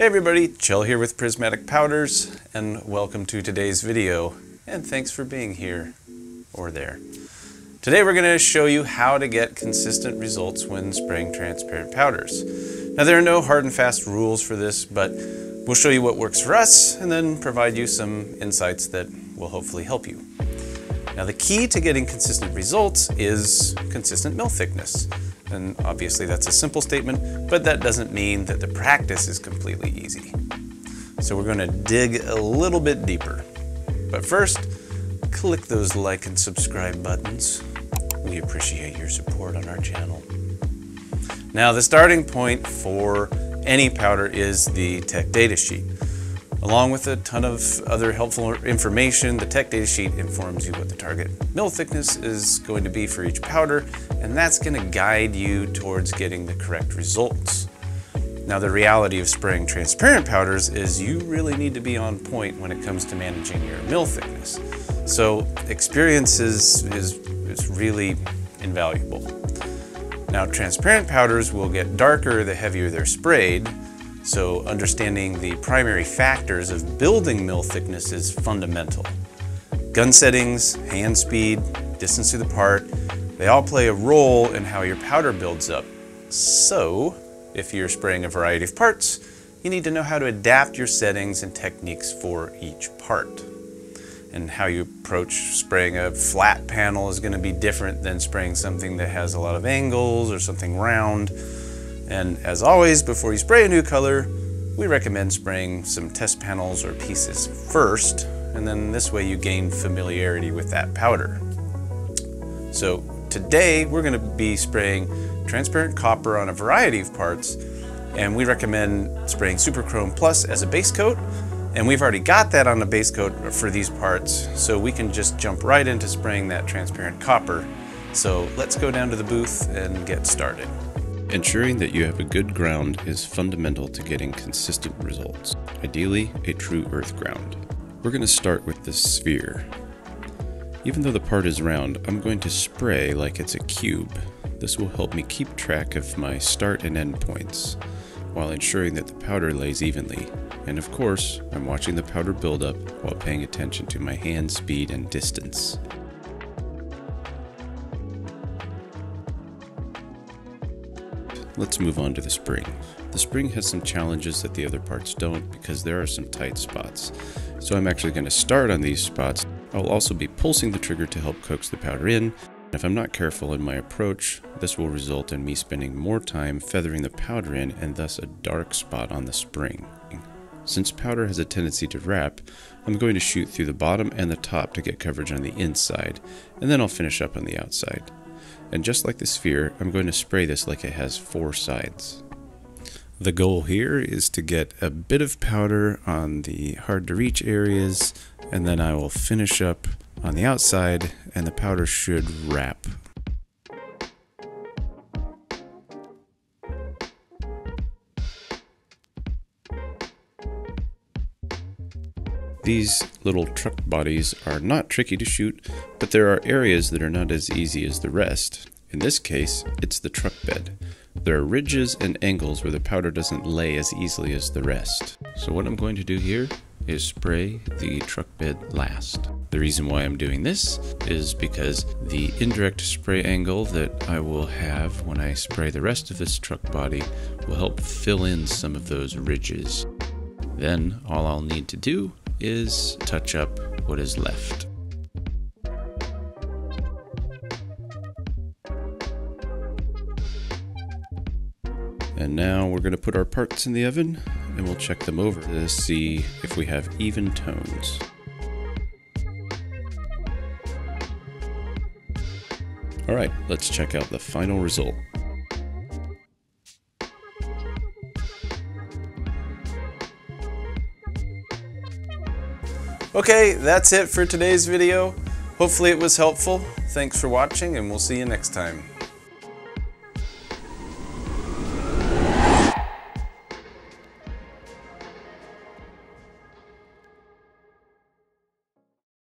Hey everybody, Chell here with Prismatic Powders, and welcome to today's video, and thanks for being here, or there. Today we're going to show you how to get consistent results when spraying transparent powders. Now there are no hard and fast rules for this, but we'll show you what works for us, and then provide you some insights that will hopefully help you. Now the key to getting consistent results is consistent mil thickness. And obviously that's a simple statement, but that doesn't mean that the practice is completely easy. So we're gonna dig a little bit deeper. But first, click those like and subscribe buttons. We appreciate your support on our channel. Now the starting point for any powder is the tech data sheet. Along with a ton of other helpful information, the tech data sheet informs you what the target mil thickness is going to be for each powder, and that's going to guide you towards getting the correct results. Now the reality of spraying transparent powders is you really need to be on point when it comes to managing your mil thickness. So experience is, is, is really invaluable. Now transparent powders will get darker the heavier they're sprayed, so understanding the primary factors of building mil thickness is fundamental. Gun settings, hand speed, distance to the part, they all play a role in how your powder builds up. So, if you're spraying a variety of parts, you need to know how to adapt your settings and techniques for each part. And how you approach spraying a flat panel is going to be different than spraying something that has a lot of angles or something round. And as always, before you spray a new color, we recommend spraying some test panels or pieces first, and then this way you gain familiarity with that powder. So today we're going to be spraying transparent copper on a variety of parts, and we recommend spraying Super Chrome Plus as a base coat, and we've already got that on the base coat for these parts, so we can just jump right into spraying that transparent copper. So let's go down to the booth and get started. Ensuring that you have a good ground is fundamental to getting consistent results, ideally a true earth ground. We're going to start with the sphere. Even though the part is round, I'm going to spray like it's a cube. This will help me keep track of my start and end points, while ensuring that the powder lays evenly. And of course, I'm watching the powder build up while paying attention to my hand speed and distance. Let's move on to the spring. The spring has some challenges that the other parts don't because there are some tight spots. So I'm actually going to start on these spots. I'll also be pulsing the trigger to help coax the powder in. If I'm not careful in my approach, this will result in me spending more time feathering the powder in and thus a dark spot on the spring. Since powder has a tendency to wrap, I'm going to shoot through the bottom and the top to get coverage on the inside, and then I'll finish up on the outside. And just like the sphere, I'm going to spray this like it has four sides. The goal here is to get a bit of powder on the hard to reach areas, and then I will finish up on the outside, and the powder should wrap. These little truck bodies are not tricky to shoot, but there are areas that are not as easy as the rest. In this case, it's the truck bed. There are ridges and angles where the powder doesn't lay as easily as the rest. So what I'm going to do here is spray the truck bed last. The reason why I'm doing this is because the indirect spray angle that I will have when I spray the rest of this truck body will help fill in some of those ridges. Then all I'll need to do is touch up what is left. And now we're going to put our parts in the oven and we'll check them over to see if we have even tones. Alright, let's check out the final result. Okay, that's it for today's video. Hopefully it was helpful. Thanks for watching and we'll see you next time.